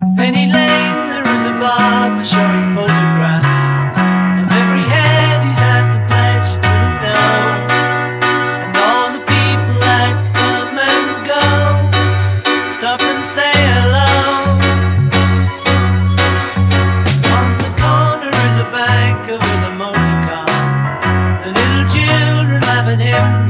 Penny Lane, there is a barber showing photographs of every head he's had the pleasure to know, and all the people that come and go. Stop and say hello. On the corner is a banker with a motor car. The little children laughing him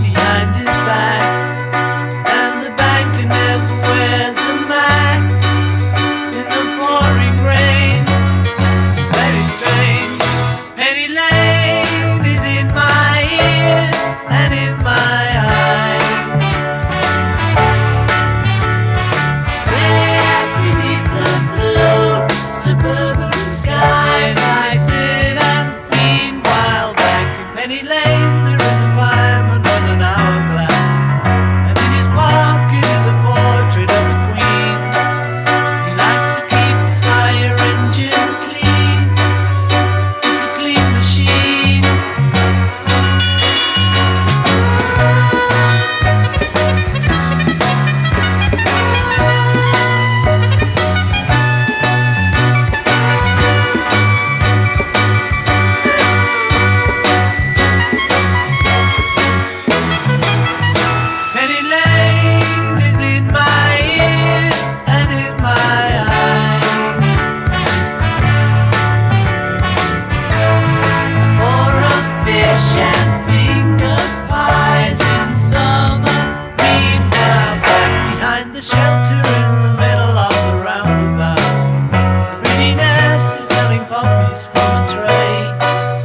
puppies from a tray.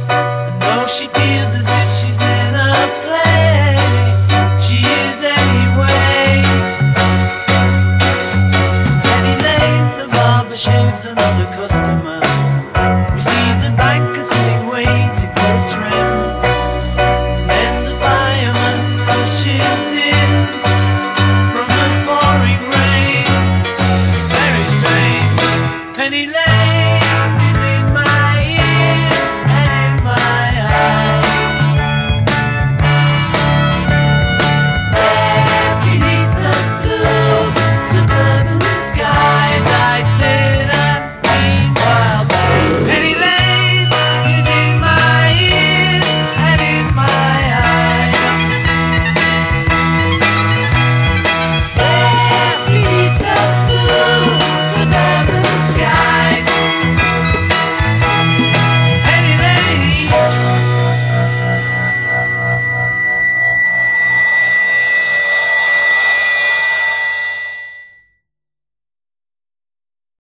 And though she feels as if she's in a play, she is anyway. Penny Lane, the barber shaves another customer. We see the banker sitting waiting for a trim. And then the fireman rushes in from the pouring rain. Very strange. Penny Lane.